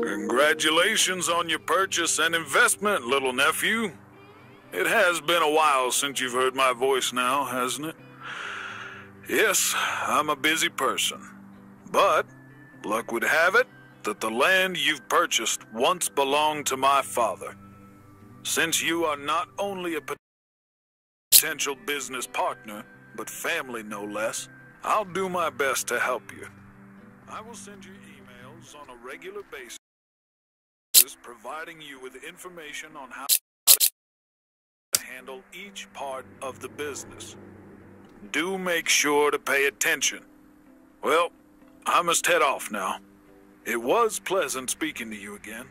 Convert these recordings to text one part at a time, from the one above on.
Congratulations on your purchase and investment, little nephew. It has been a while since you've heard my voice now, hasn't it? Yes, I'm a busy person. But luck would have it that the land you've purchased once belonged to my father. Since you are not only a potential business partner, but family no less, I'll do my best to help you. I will send you emails on a regular basis providing you with information on how to handle each part of the business. Do make sure to pay attention. Well, I must head off now. It was pleasant speaking to you again.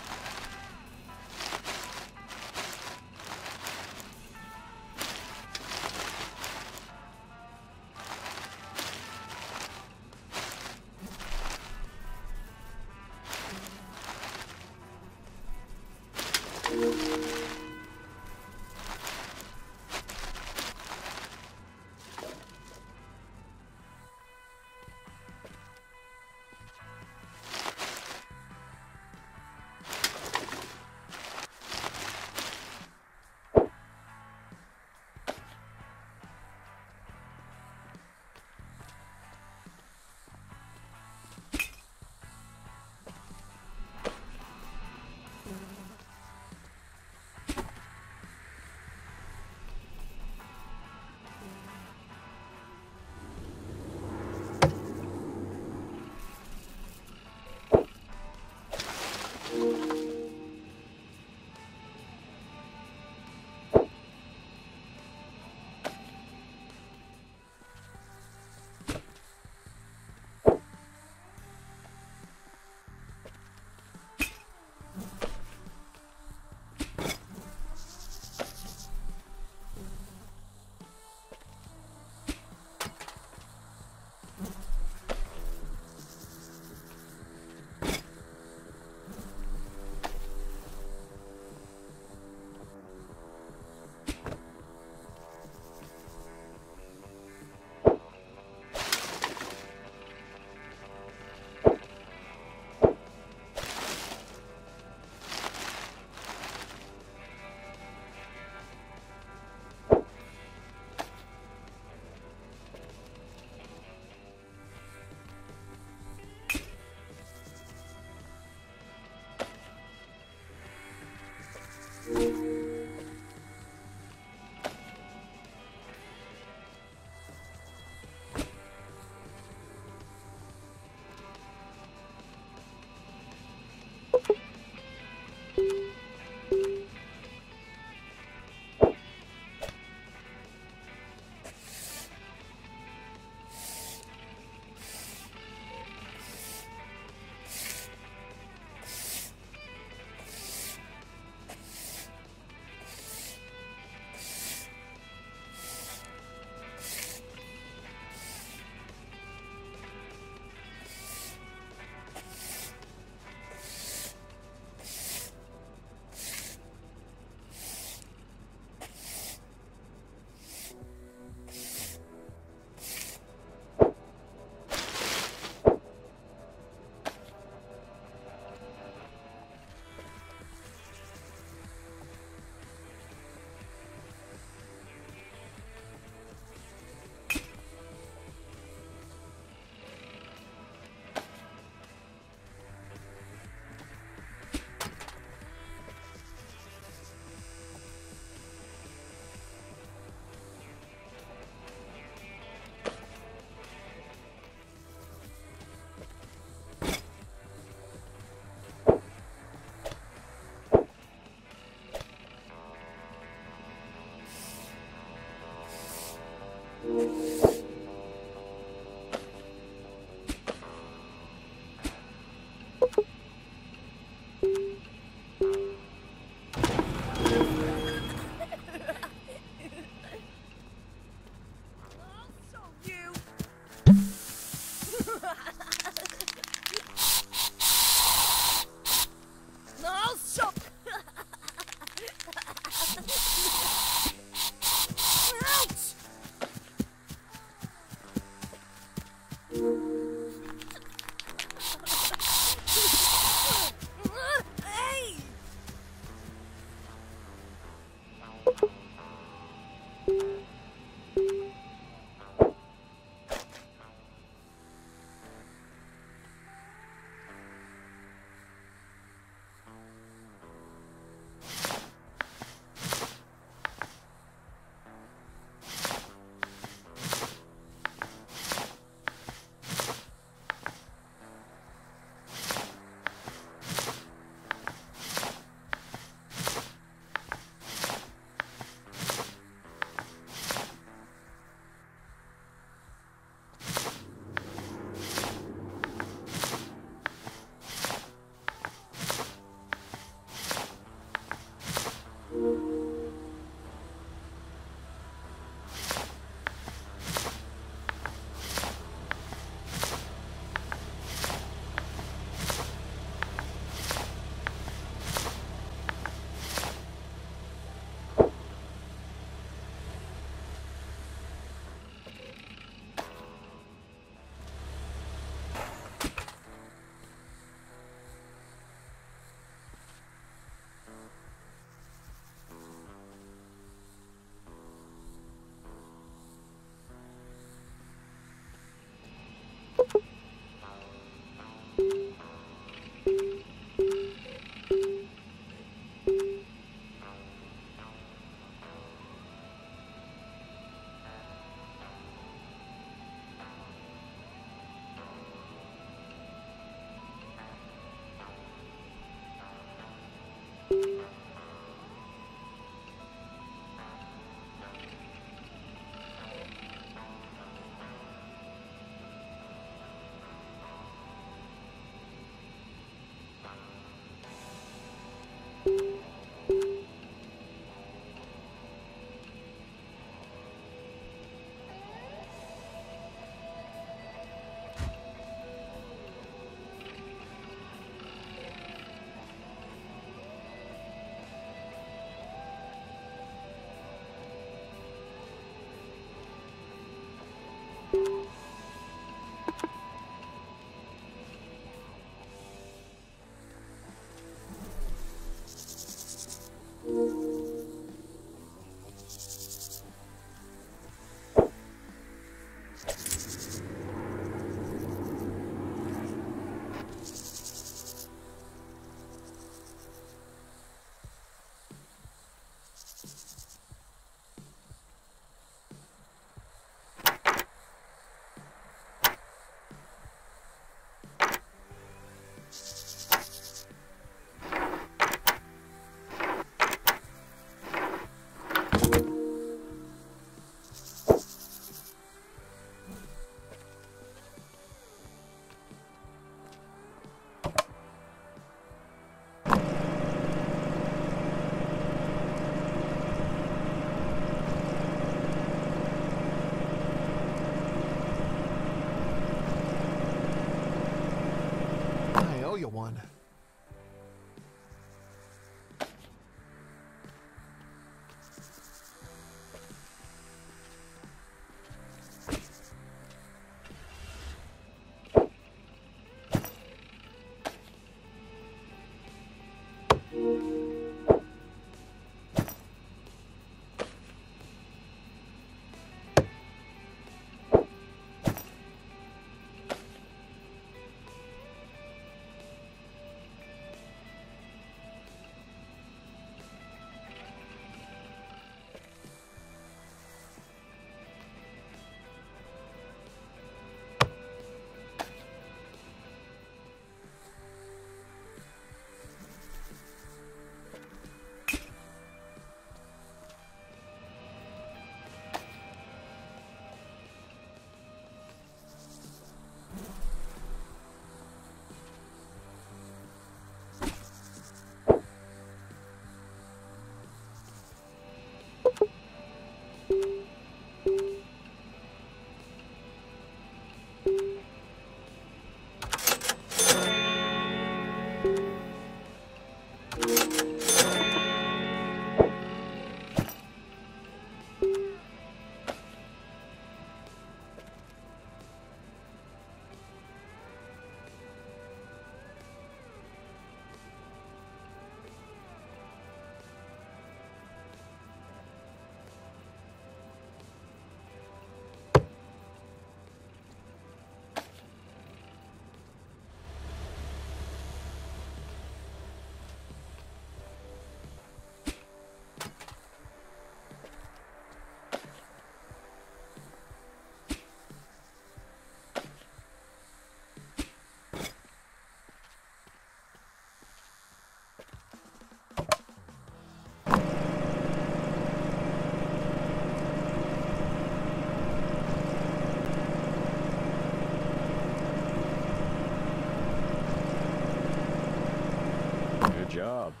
Job.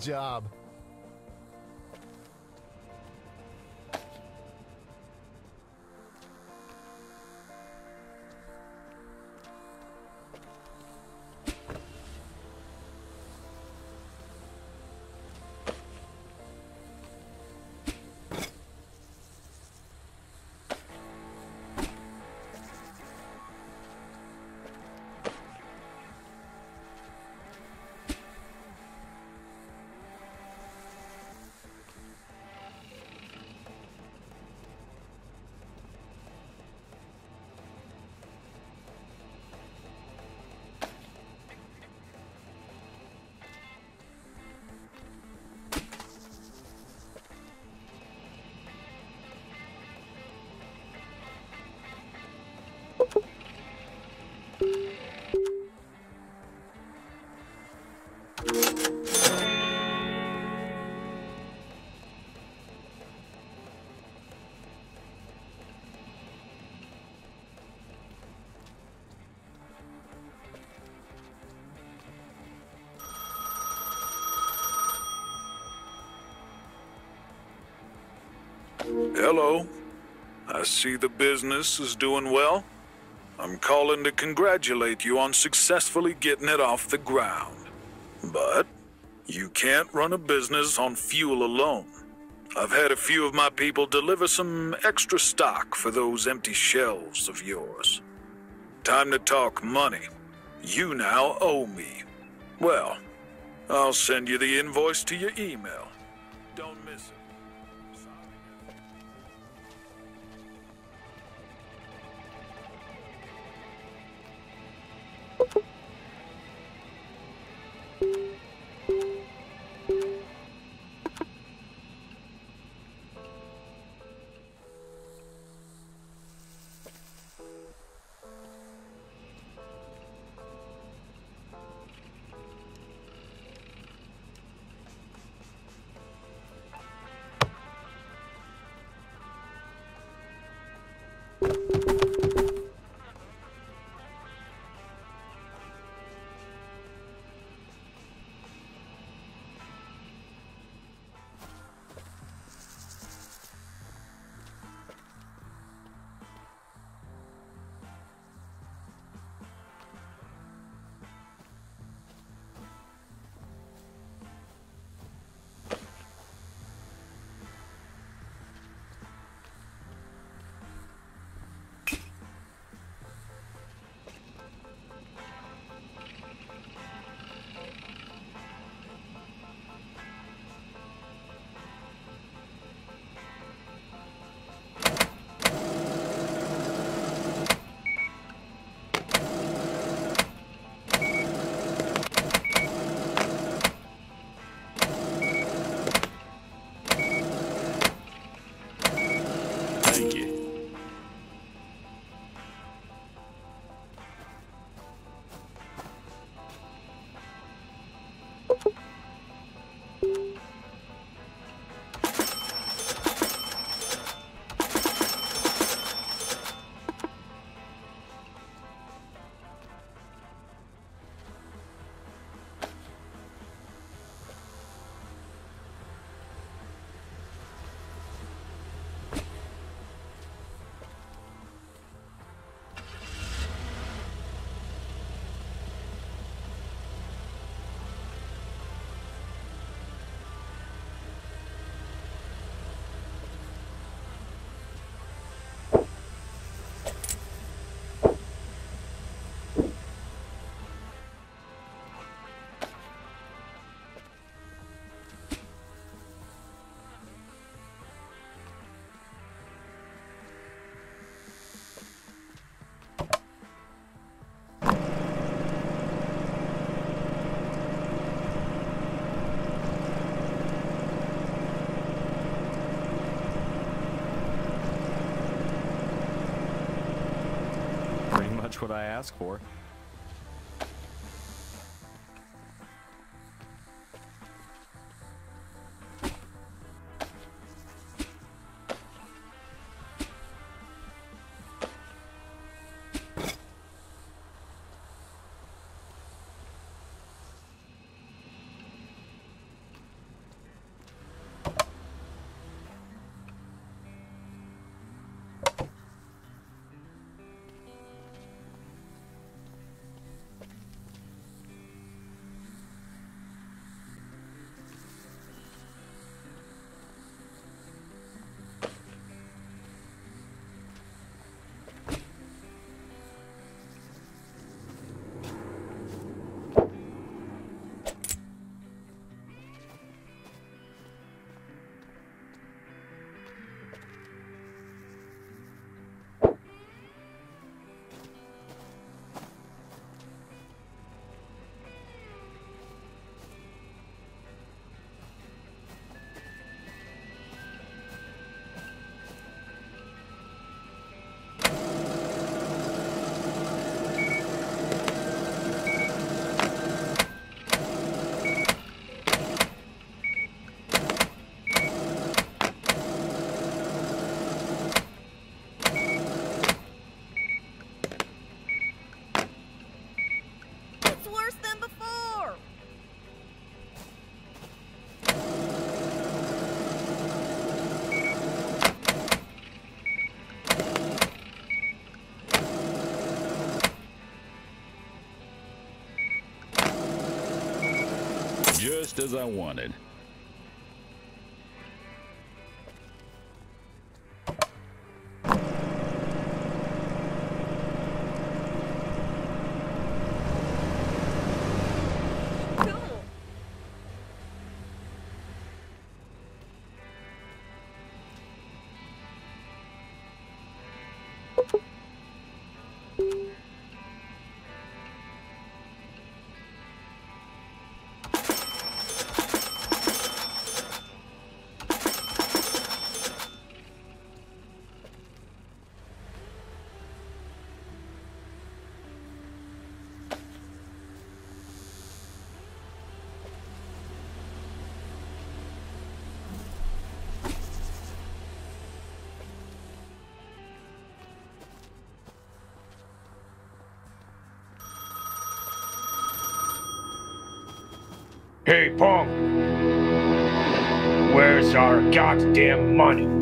Job. Hello. I see the business is doing well. I'm calling to congratulate you on successfully getting it off the ground. But you can't run a business on fuel alone. I've had a few of my people deliver some extra stock for those empty shelves of yours. Time to talk money. You now owe me. Well, I'll send you the invoice to your email. Much what I asked for. As I wanted. Hey, punk! Where's our goddamn money?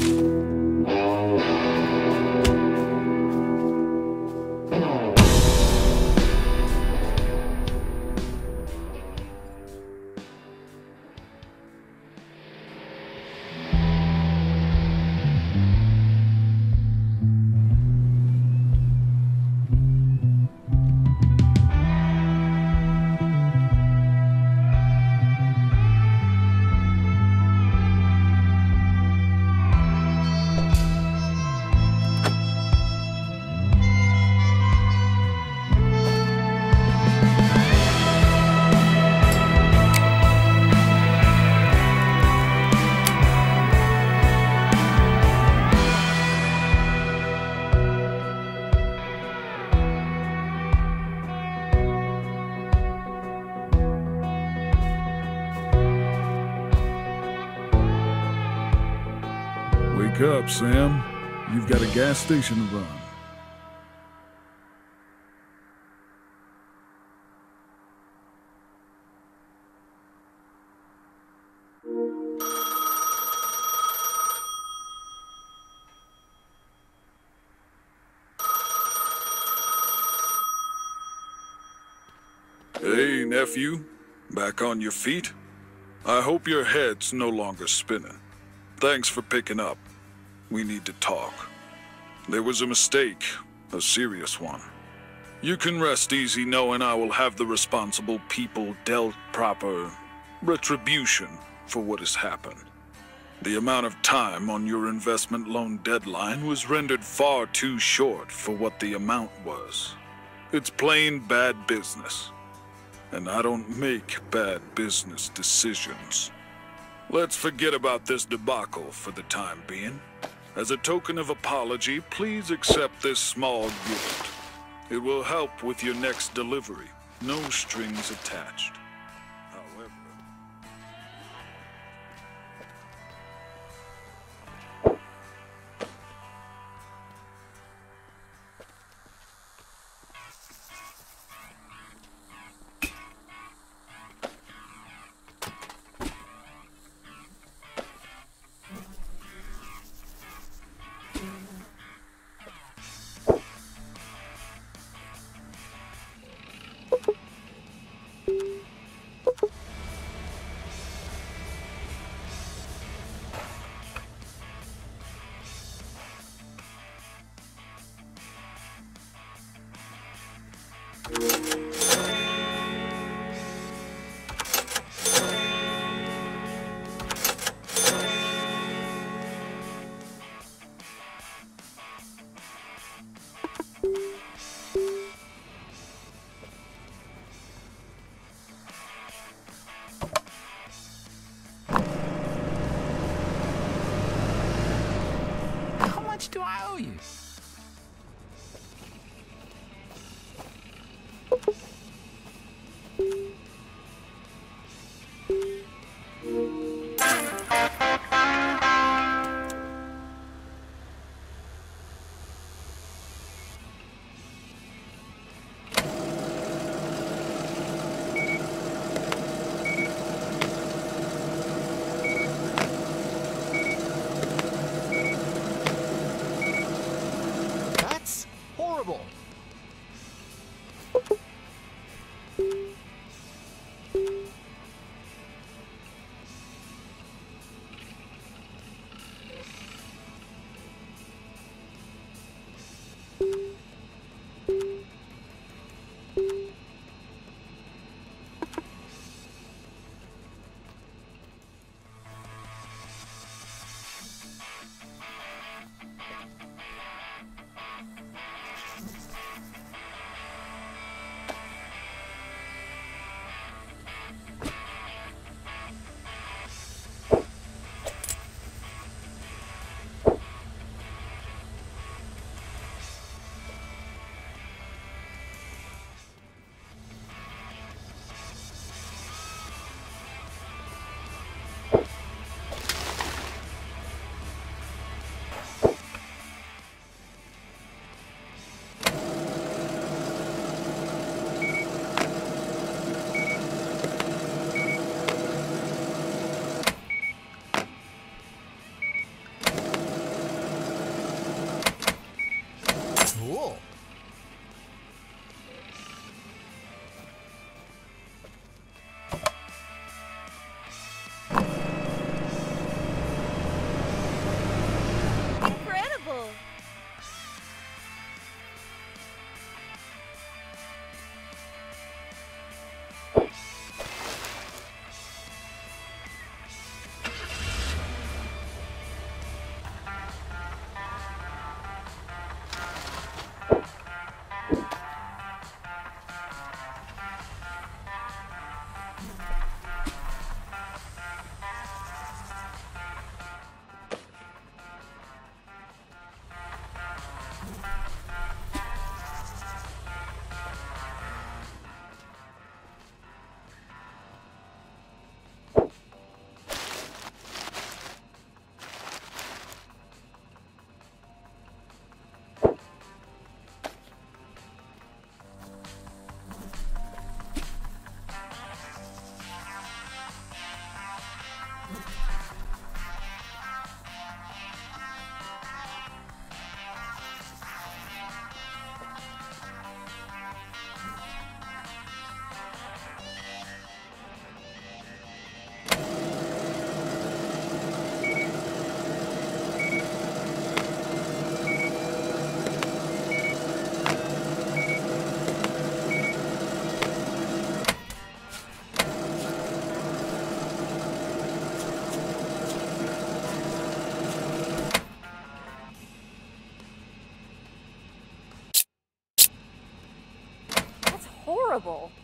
Up, Sam. You've got a gas station to run. Hey, nephew. Back on your feet? I hope your head's no longer spinning. Thanks for picking up. We need to talk. There was a mistake, a serious one. You can rest easy knowing I will have the responsible people dealt proper retribution for what has happened. The amount of time on your investment loan deadline was rendered far too short for what the amount was. It's plain bad business. And I don't make bad business decisions. Let's forget about this debacle for the time being. As a token of apology, please accept this small gift. It will help with your next delivery. No strings attached. Do I owe you? Horrible.